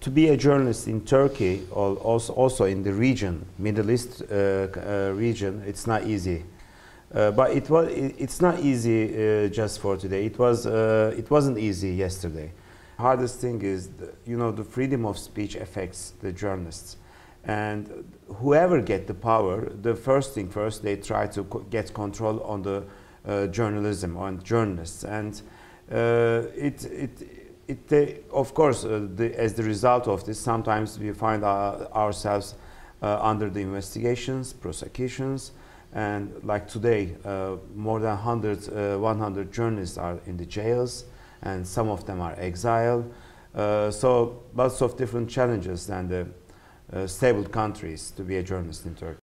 To be a journalist in Turkey, or also, also in the region, Middle East uh, uh, region, it's not easy. Uh, but it was, it, it's not easy uh, just for today. It, was, uh, it wasn't easy yesterday. Hardest thing is, the, you know, the freedom of speech affects the journalists. And whoever get the power, the first thing first, they try to co get control on the uh, journalism, on journalists. And it, it it, uh, of course, uh, the, as the result of this, sometimes we find uh, ourselves uh, under the investigations, prosecutions, and like today, uh, more than 100, 100 journalists are in the jails, and some of them are exiled. so lots of different challenges than the stable countries to be a journalist in Turkey.